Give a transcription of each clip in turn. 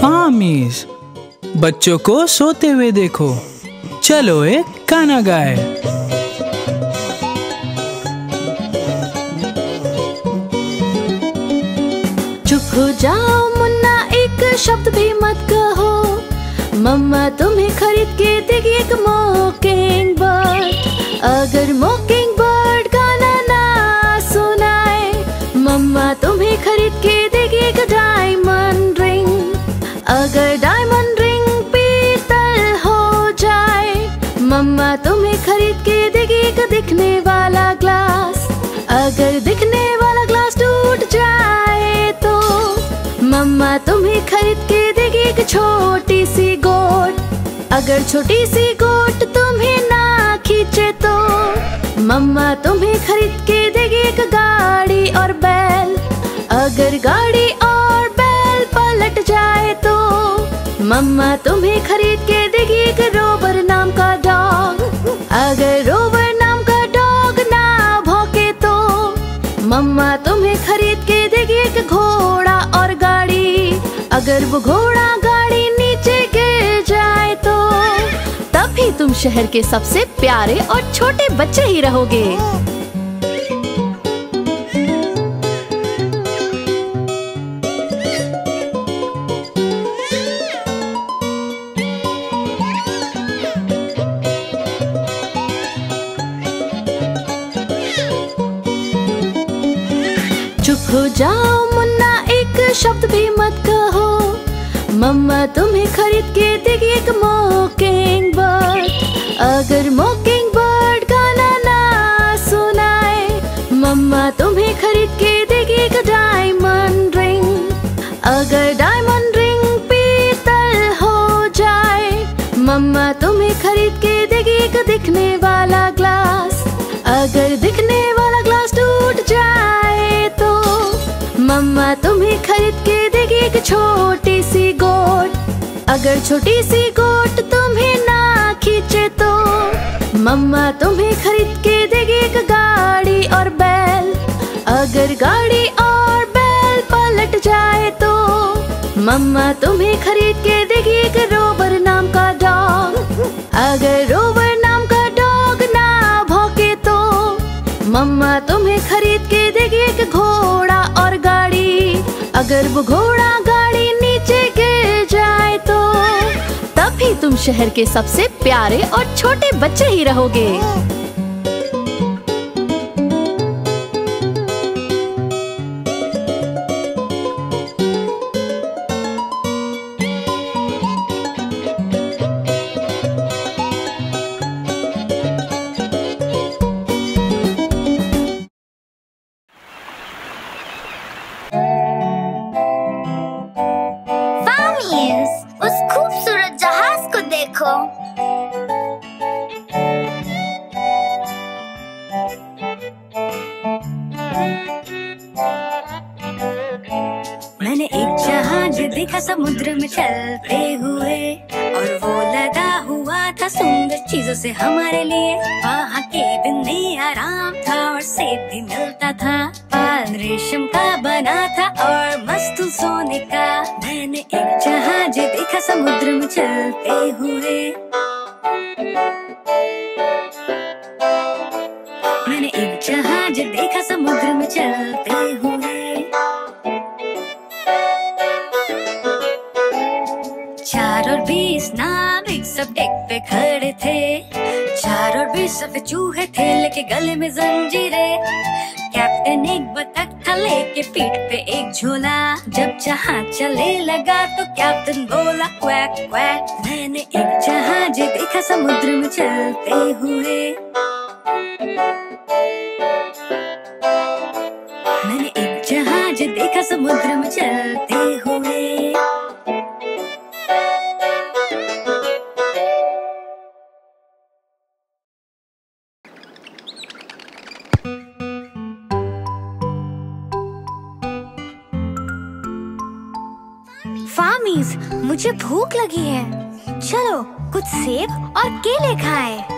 फामीज बच्चों को सोते हुए देखो। चलो एक गाना गाए। चुप हो जाओ मुन्ना, एक शब्द भी मत कहो। मम्मा तुम्हें खरीद के देगी एक मोकिंग बर्ड अगर मोकिंग मम्मा तुम्हें खरीद के देगी एक दिखने वाला ग्लास अगर दिखने वाला ग्लास टूट जाए तो मम्मा तुम्हें खरीद के देगी एक छोटी सी गोट। अगर छोटी सी गोट तुम्हें ना खींचे तो मम्मा तुम्हें खरीद के देगी एक गाड़ी और बैल। अगर गाड़ी और बैल पलट जाए तो मम्मा तुम्हें खरीद के देगी एक रोबर मम्मा तुम्हें खरीद के देगी एक घोड़ा और गाड़ी। अगर वो घोड़ा गाड़ी नीचे गिर जाए तो तभी तुम शहर के सबसे प्यारे और छोटे बच्चे ही रहोगे। मम्मा तुम्हें खरीद के देगी एक मोकिंग बर्ड अगर मोकिंग बर्ड गाना ना सुनाए, मम्मा तुम्हें खरीद के देगी एक डायमंड रिंग अगर डायमंड रिंग पीतल हो जाए, मम्मा तुम्हें खरीद के देगी एक दिखने वाला ग्लास अगर दिखने वाला ग्लास टूट जाए तो मम्मा तुम्हें खरीद के देगी एक छोटी अगर छोटी सी गोट तुम्हें ना खींचे तो मम्मा तुम्हें खरीद के देगी एक गाड़ी और बैल। अगर गाड़ी और बैल पलट जाए तो मम्मा तुम्हें खरीद के देगी एक रोबर नाम का डॉग। अगर रोबर नाम का डॉग ना भौंके तो मम्मा तुम्हें खरीद के देगी एक घोड़ा और गाड़ी। अगर वो घोड़ा तुम शहर के सबसे प्यारे और छोटे बच्चे ही रहोगे। मैंने एक जहाज़ देखा समुद्र में चलते हुए, और वो लगा हुआ था सुंदर चीज़ों से हमारे लिए। वहाँ के दिन में आराम था और सेब भी मिलता था पाल रेशम का बना था, और मस्त सोने का। मैंने एक जहाज़ देखा समुद्र में चलते हुए। सब डेक पे खड़े थे। चार और बीस सफ़ेद चूहे थे, लेके गले में जंजीरें। कैप्टन एक बतख था, लेके पीठ पे एक झोला। जब जहाज़ चले लगा तो कैप्टन बोला, क्वैक क्वैक। मैंने एक जहाज़ देखा, समुद्र में चलते हुए। मैंने एक जहाज़ देखा, समुद्र में चलते मुझे भूख लगी है। चलो कुछ सेब और केले खाएँ।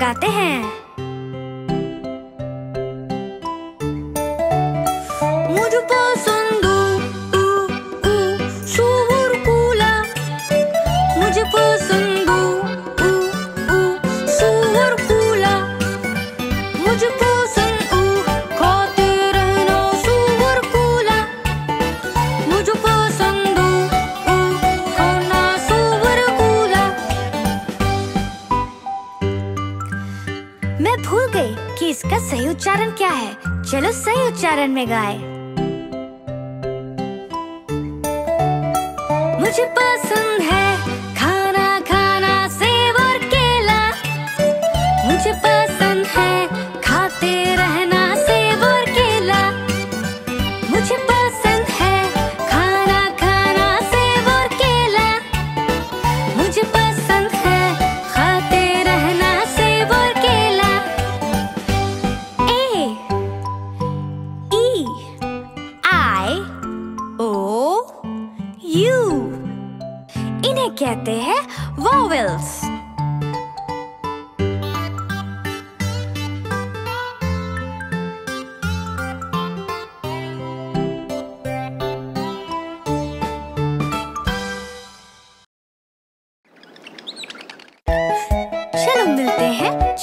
लगाते हैं। में गाए। मुझे पसंद है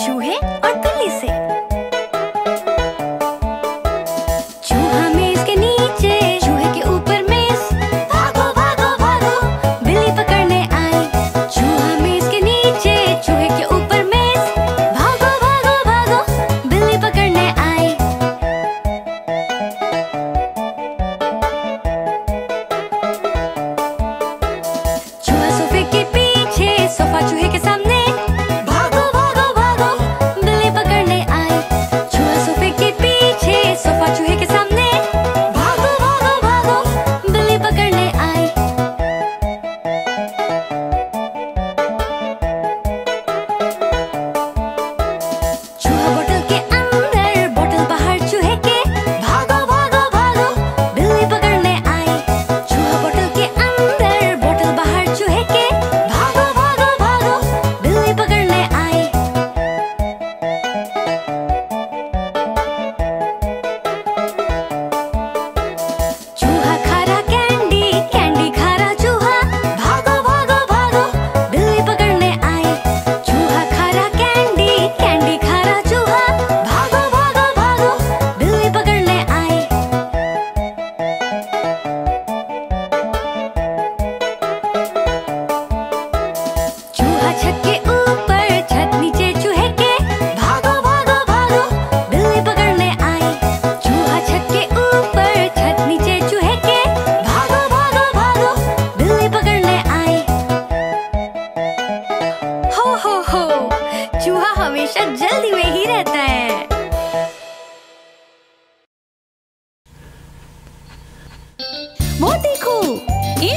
교회?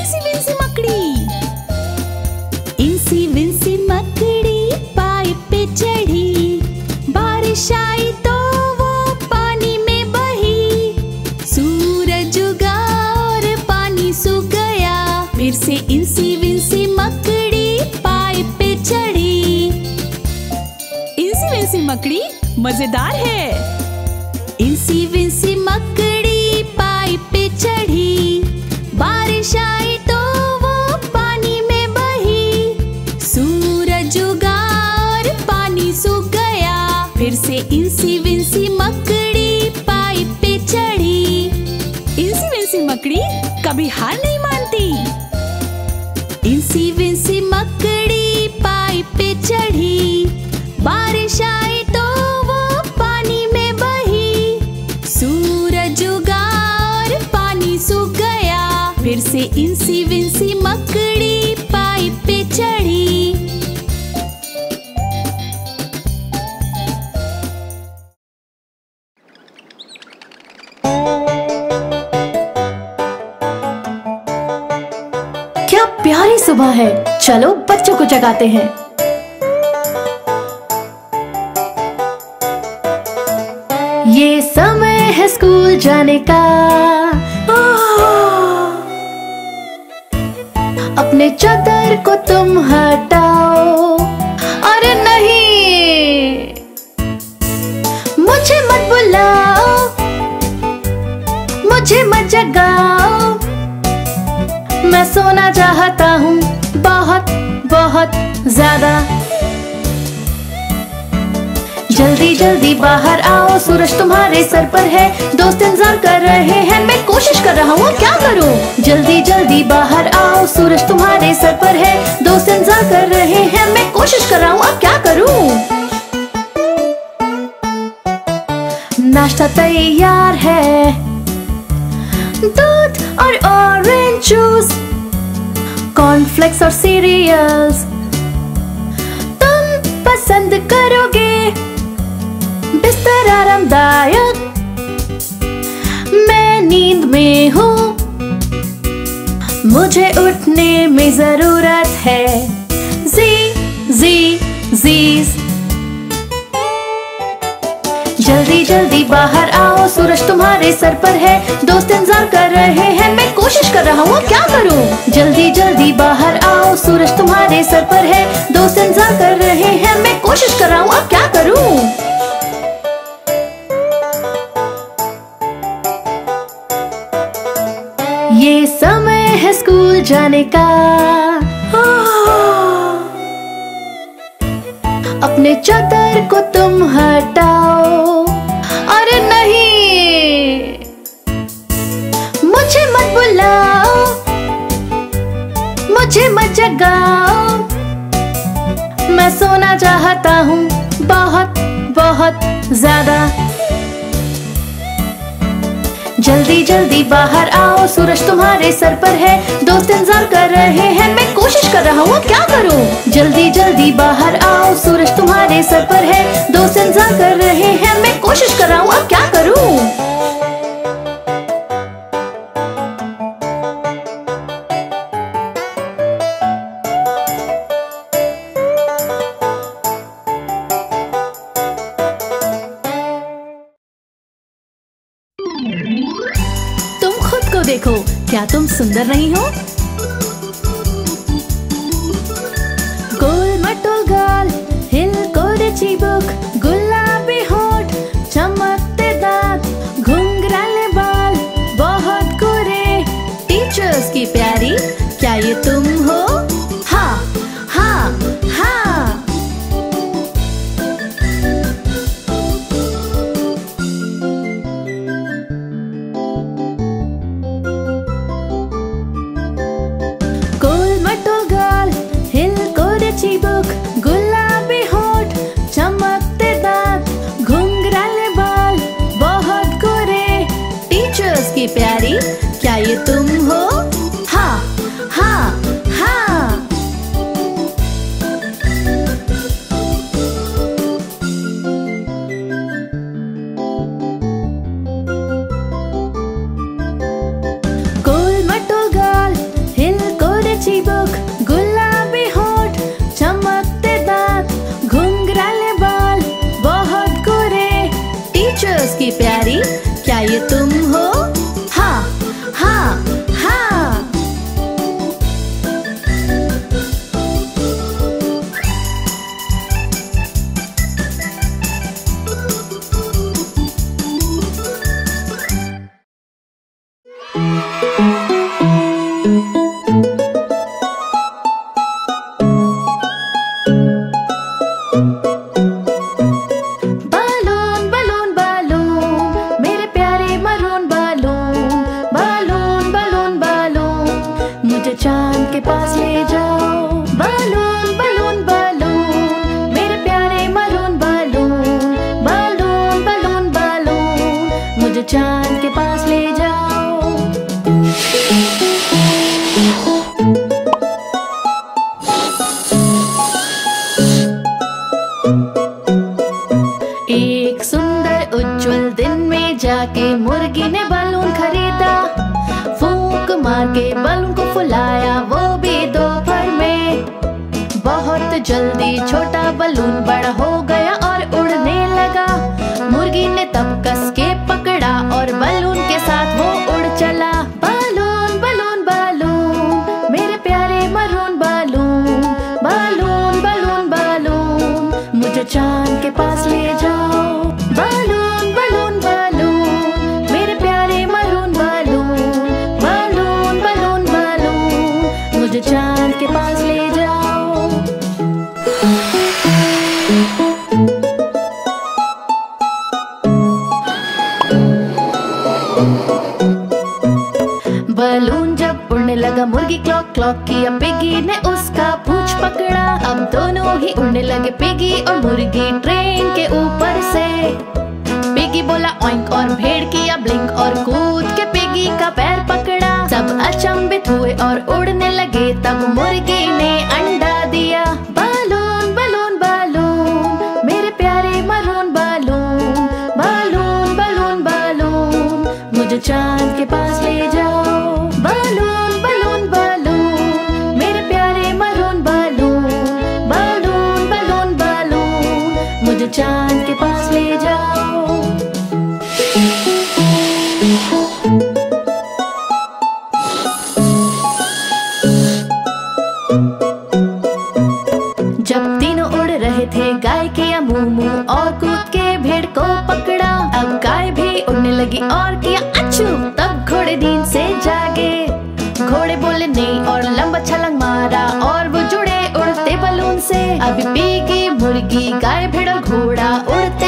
इंसी विंसी मकड़ी। इंसी विंसी मकड़ी पाइप पे चढ़ी। बारिश आई तो वो पानी में बही। सूरज उगा और पानी सूख गया। फिर से इंसी विंसी मकड़ी पाइप पे चढ़ी। इंसी विंसी मकड़ी मज़ेदार है। मकड़ी कभी हार नहीं मानती। इंसी विंसी जगाते हैं। ये समय है स्कूल जाने का। अपने चादर को तुम हटाओ। अरे नहीं, मुझे मत बुलाओ। मुझे मत जगाओ। मैं सोना चाहता हूँ। बहुत बहुत ज़्यादा। जल्दी जल्दी बाहर आओ, सूरज तुम्हारे सर पर है। दोस्त इंतज़ार कर रहे हैं, मैं कोशिश कर रहा हूँ, क्या करूँ? जल्दी जल्दी बाहर आओ, सूरज तुम्हारे सर पर है। दोस्त इंतज़ार कर रहे हैं, मैं कोशिश कर रहा हूँ, अब क्या करूँ? नाश्ता तैयार है। दूध और ऑरेंज जूस कॉर्नफ्लेक्स और सीरियल्स तुम पसंद करोगे बिस्तर आरामदायक। मैं नींद में हूँ। मुझे उठने में ज़रूरत है। जी जी जीज जल्दी जल्दी बाहर आओ। सूरज तुम्हारे सर पर है। दोस्त इंतज़ार कर रहे हैं। मैं कोशिश कर रहा हूँ, क्या करूँ? जल्दी जल्दी बाहर आओ। सूरज तुम्हारे सर पर है। दोस्त इंतज़ार कर रहे हैं। मैं कोशिश कर रहा हूँ, अब क्या करूँ? ये समय है स्कूल जाने का। अपने चादर ज़्यादा। जल्दी जल्दी बाहर आओ, सूरज तुम्हारे सर पर है। दोस्त इंतज़ार कर रहे हैं, मैं कोशिश कर रहा हूँ क्या करूँ? जल्दी जल्दी बाहर आओ, सूरज तुम्हारे सर पर है। दोस्त टीचर्स की जल्दी छोटा बलून किया पिगी ने उसका पूछ पकड़ा। अब दोनों ही उड़ने लगे पिगी और मुर्गी ट्रेन के ऊपर से। पिगी बोला ऑइंक और भेड़ किया ब्लिंक और कू लगी और किया अच्छू तब घोड़े दिन से जागे। घोड़े बोले नहीं और लंबा छलंग मारा और वो जुड़े उड़ते बलून से। अभी पीगी मुर्गी, गाय, भेड़, घोड़ा उड़ते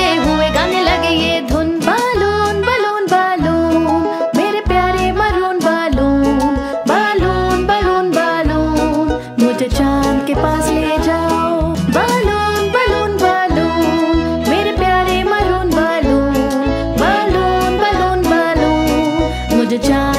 find a job.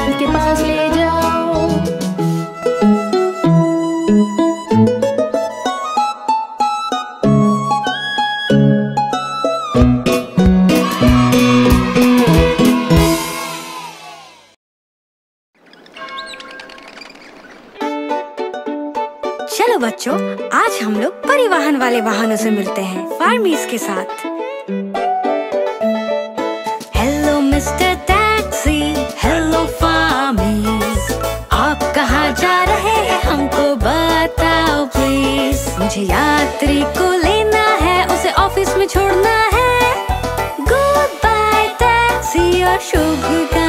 সুখতা